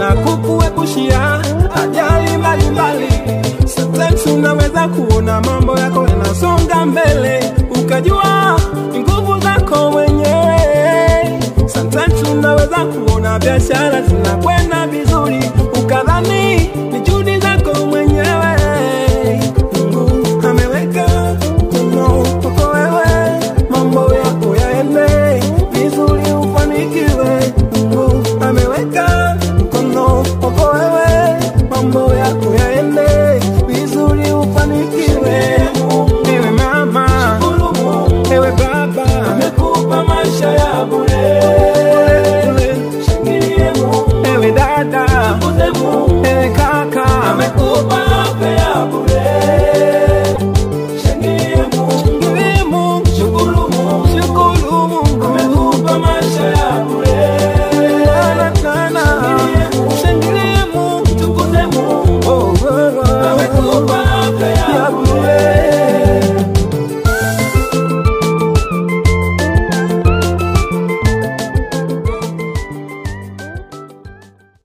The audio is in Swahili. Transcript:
na kukuepushia ajali mbalimbali. Sometimes unaweza kuona mambo yako yanasonga mbele, ukajua nguvu zako mwenyewe. Sometimes unaweza kuona biashara zinakwenda vizuri,